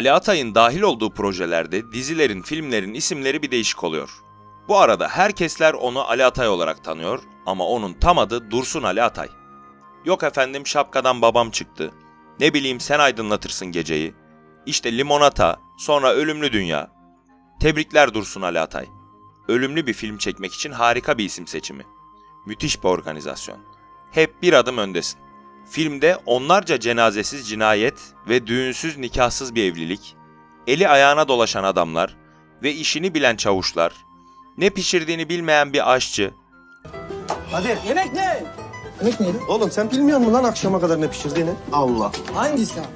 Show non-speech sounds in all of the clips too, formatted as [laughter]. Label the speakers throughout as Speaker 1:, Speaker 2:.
Speaker 1: Ali Atay'ın dahil olduğu projelerde dizilerin, filmlerin isimleri bir değişik oluyor. Bu arada herkesler onu Ali Atay olarak tanıyor ama onun tam adı Dursun Ali Atay. Yok efendim şapkadan babam çıktı. Ne bileyim sen aydınlatırsın geceyi. İşte limonata, sonra ölümlü dünya. Tebrikler Dursun Ali Atay. Ölümlü bir film çekmek için harika bir isim seçimi. Müthiş bir organizasyon. Hep bir adım öndesin. Filmde onlarca cenazesiz cinayet ve düğünsüz nikahsız bir evlilik, eli ayağına dolaşan adamlar ve işini bilen çavuşlar, ne pişirdiğini bilmeyen bir aşçı,
Speaker 2: Hadi.
Speaker 3: Yemek ne? Yemek neydi?
Speaker 2: Oğlum sen bilmiyor musun lan akşama kadar ne pişirdiğini? Allah.
Speaker 3: Hangisi abi?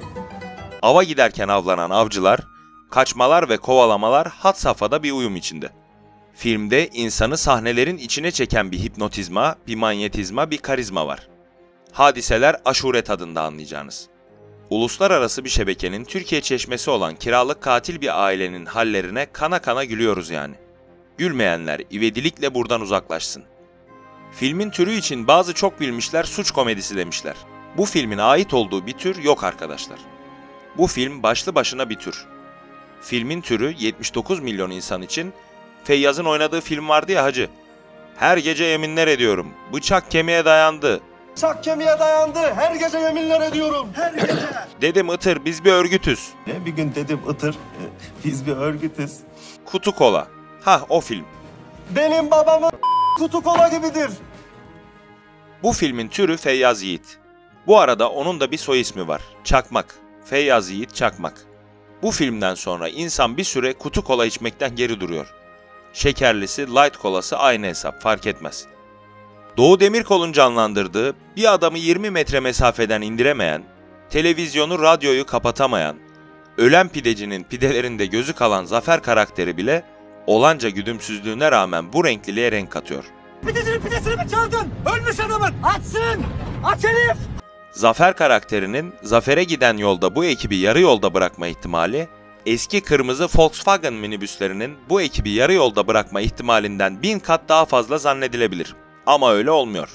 Speaker 1: ava giderken avlanan avcılar, kaçmalar ve kovalamalar had safhada bir uyum içinde. Filmde insanı sahnelerin içine çeken bir hipnotizma, bir manyetizma, bir karizma var. Hadiseler aşure tadında anlayacağınız. Uluslararası bir şebekenin Türkiye çeşmesi olan kiralık katil bir ailenin hallerine kana kana gülüyoruz yani. Gülmeyenler ivedilikle buradan uzaklaşsın. Filmin türü için bazı çok bilmişler suç komedisi demişler. Bu filmin ait olduğu bir tür yok arkadaşlar. Bu film başlı başına bir tür. Filmin türü 79 milyon insan için Feyyaz'ın oynadığı film vardı ya hacı. Her gece yeminler ediyorum. Bıçak kemiğe dayandı.
Speaker 2: Çak kemiğe dayandı. Her gece yeminler ediyorum. Her gece. [coughs]
Speaker 1: Dedim ıtır biz bir örgütüz.
Speaker 2: Ne bir gün dedim ıtır. Biz bir örgütüz.
Speaker 1: Kutu kola. Hah o film.
Speaker 2: Benim babamın [coughs] kutu kola gibidir.
Speaker 1: Bu filmin türü Feyyaz Yiğit. Bu arada onun da bir soy ismi var. Çakmak. Feyyaz Yiğit Çakmak. Bu filmden sonra insan bir süre kutu kola içmekten geri duruyor. Şekerlisi, light kolası aynı hesap fark etmez. Doğu Demirkol'un canlandırdığı, bir adamı 20 metre mesafeden indiremeyen, televizyonu, radyoyu kapatamayan, ölen pidecinin pidelerinde gözü kalan Zafer karakteri bile olanca güdümsüzlüğüne rağmen bu renkliliğe renk katıyor.
Speaker 3: Pidesini pidesini mi çaldın? Ölmüş adamın. Açsın. Aç herif.
Speaker 1: Zafer karakterinin Zafer'e giden yolda bu ekibi yarı yolda bırakma ihtimali, eski kırmızı Volkswagen minibüslerinin bu ekibi yarı yolda bırakma ihtimalinden bin kat daha fazla zannedilebilir. Ama öyle olmuyor.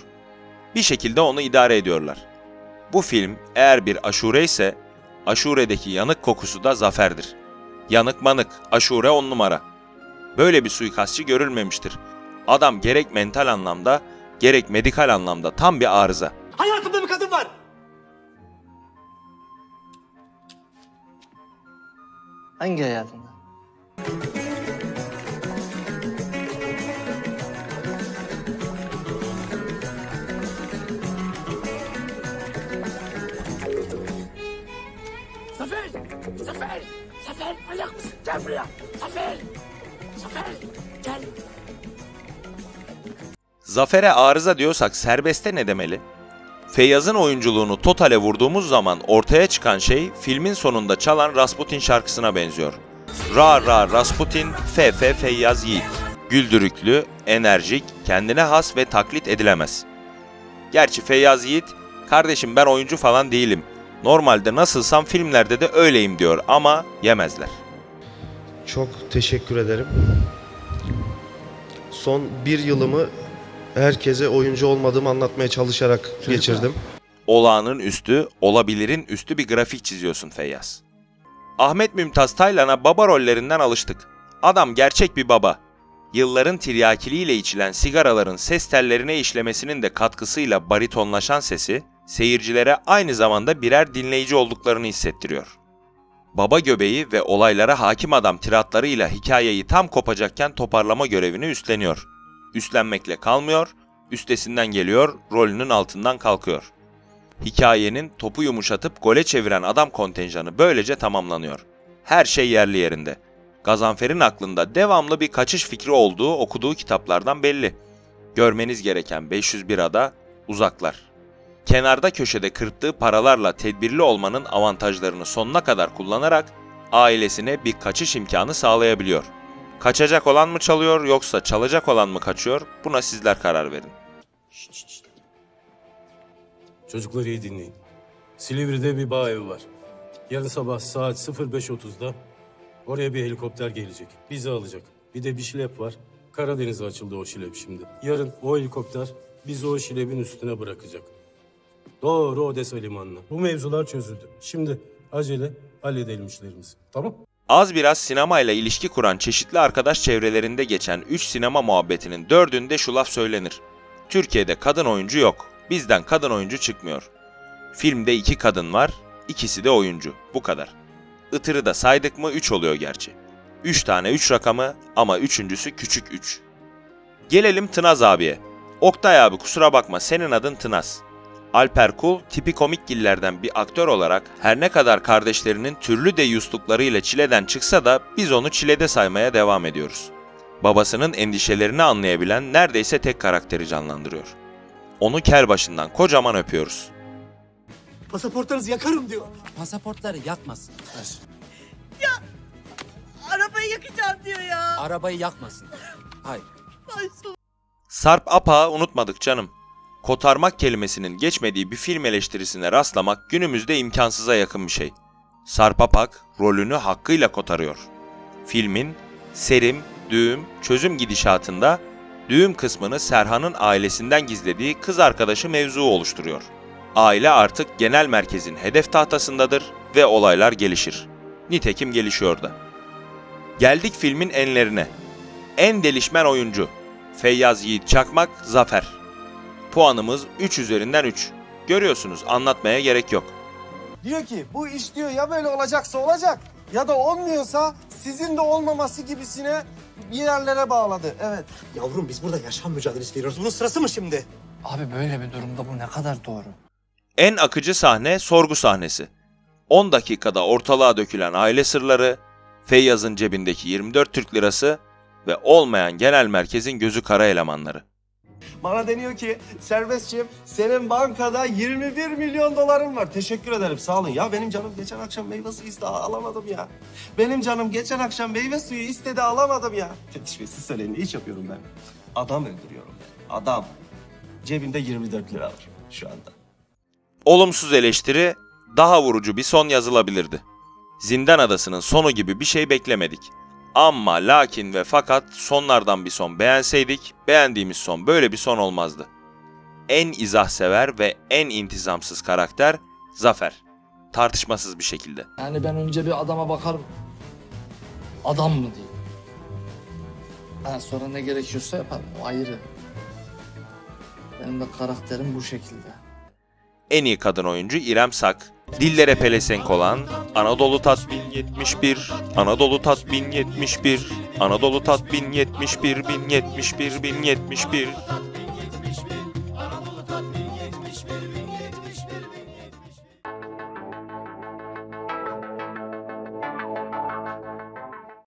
Speaker 1: Bir şekilde onu idare ediyorlar. Bu film eğer bir aşure ise, aşuredeki yanık kokusu da Zafer'dir. Yanık manık, aşure on numara. Böyle bir suikastçı görülmemiştir. Adam gerek mental anlamda, gerek medikal anlamda tam bir arıza.
Speaker 3: Hayatımda bir kadın var.
Speaker 4: Hangi hayatında?
Speaker 3: Zafer. Zafer. Zafer. Manyak mısın? Gel buraya. Zafer. Zafer. Gel.
Speaker 1: Zafer'e arıza diyorsak serbeste ne demeli? Feyyaz'ın oyunculuğunu totale vurduğumuz zaman ortaya çıkan şey filmin sonunda çalan Rasputin şarkısına benziyor. Ra ra Rasputin, fe fe Feyyaz Yiğit. Güldürüklü, enerjik, kendine has ve taklit edilemez. Gerçi Feyyaz Yiğit, kardeşim ben oyuncu falan değilim. Normalde nasılsam filmlerde de öyleyim diyor ama yemezler.
Speaker 5: Çok teşekkür ederim. Son bir yılımı herkese oyuncu olmadığımı anlatmaya çalışarak geçirdim.
Speaker 1: olağanın üstü, olabilirin üstü bir grafik çiziyorsun Feyyaz. Ahmet Mümtaz Taylan'a baba rollerinden alıştık. Adam gerçek bir baba. Yılların tiryakiliğiyle içilen sigaraların ses tellerine işlemesinin de katkısıyla baritonlaşan sesi, seyircilere aynı zamanda birer dinleyici olduklarını hissettiriyor. Baba göbeği ve olaylara hakim adam tiratlarıyla hikayeyi tam kopacakken toparlama görevini üstleniyor. Üstlenmekle kalmıyor, üstesinden geliyor, rolünün altından kalkıyor. Hikayenin topu yumuşatıp gole çeviren adam kontenjanı böylece tamamlanıyor. Her şey yerli yerinde. Gazanfer'in aklında devamlı bir kaçış fikri olduğu okuduğu kitaplardan belli. Görmeniz gereken 501 ada uzaklar. Kenarda köşede kırptığı paralarla tedbirli olmanın avantajlarını sonuna kadar kullanarak ailesine bir kaçış imkanı sağlayabiliyor. Kaçacak olan mı çalıyor yoksa çalacak olan mı kaçıyor? Buna sizler karar verin.
Speaker 6: Çocukları iyi dinleyin. Silivri'de bir bağ evi var. Yarın sabah saat 05.30'da oraya bir helikopter gelecek. Bizi alacak. Bir de bir şilep var. Karadeniz'e açıldı o şilep şimdi. Yarın o helikopter bizi o şilebin üstüne bırakacak. Doğru Odessa limanına. Bu mevzular çözüldü. Şimdi Acele halledelim işlerimizi. Tamam?
Speaker 1: Az biraz sinemayla ilişki kuran çeşitli arkadaş çevrelerinde geçen 3 sinema muhabbetinin dördünde şu laf söylenir. Türkiye'de kadın oyuncu yok. Bizden kadın oyuncu çıkmıyor. Filmde iki kadın var, ikisi de oyuncu. Bu kadar. Itırı da saydık mı 3 oluyor gerçi. 3 tane 3 rakamı ama üçüncüsü küçük 3. Gelelim Tınaz abiye. Oktay abi kusura bakma senin adın Tınaz. Alper Kul tipi komik gillerden bir aktör olarak her ne kadar kardeşlerinin türlü deyusluklarıyla çileden çıksa da biz onu çilede saymaya devam ediyoruz. Babasının endişelerini anlayabilen neredeyse tek karakteri canlandırıyor. Onu kel başından kocaman öpüyoruz.
Speaker 2: Pasaportlarınızı yakarım diyor.
Speaker 7: Pasaportları yakmasın.
Speaker 8: Arabayı yakacağım diyor ya.
Speaker 7: Arabayı yakmasın. Hayır.
Speaker 1: Sarp Apak'ı unutmadık canım. Kotarmak kelimesinin geçmediği bir film eleştirisine rastlamak günümüzde imkansıza yakın bir şey. Sarp Apak rolünü hakkıyla kotarıyor. Filmin serim, düğüm, çözüm gidişatında düğüm kısmını Serhan'ın ailesinden gizlediği kız arkadaşı mevzuu oluşturuyor. Aile artık genel merkezin hedef tahtasındadır ve olaylar gelişir. Nitekim gelişiyor da. Geldik filmin enlerine. En delişmen oyuncu Feyyaz Yiğit Çakmak, Zafer. Puanımız 3 üzerinden 3. Görüyorsunuz anlatmaya gerek yok.
Speaker 2: Diyor ki bu iş diyor ya böyle olacaksa olacak ya da olmuyorsa sizin de olmaması gibisine bir yerlere bağladı. Evet. Yavrum biz burada yaşam mücadelesi veriyoruz. Bunun sırası mı şimdi?
Speaker 4: Abi böyle bir durumda bu ne kadar doğru?
Speaker 1: En akıcı sahne sorgu sahnesi. 10 dakikada ortalığa dökülen aile sırları, Feyyaz'ın cebindeki 24 Türk lirası ve olmayan genel merkezin gözü kara elemanları.
Speaker 2: Bana deniyor ki Serbestciğim senin bankada 21 milyon doların var. Teşekkür ederim sağ olun. Ya benim canım geçen akşam meyve suyu istedi alamadım ya. Benim canım geçen akşam meyve suyu istedi alamadım ya. Fetiş Bey siz söyleyin iş yapıyorum ben? Adam öldürüyorum ben. Adam. Cebimde 24 lira var şu anda.
Speaker 1: Olumsuz eleştiri daha vurucu bir son yazılabilirdi. Zindan Adası'nın sonu gibi bir şey beklemedik. Ama lakin ve fakat sonlardan bir son beğenseydik, beğendiğimiz son böyle bir son olmazdı. En izahsever ve en intizamsız karakter Zafer. Tartışmasız bir şekilde.
Speaker 4: Yani ben önce bir adama bakarım. Adam mı diye. Ha, sonra ne gerekiyorsa yaparım. O ayrı. Benim de karakterim bu şekilde.
Speaker 1: En iyi kadın oyuncu İrem Sak. Dillere pelesenk olan Anadolu Tat 1071, Anadolu Tat 1071, Anadolu Tat 1071, 1071, 1071.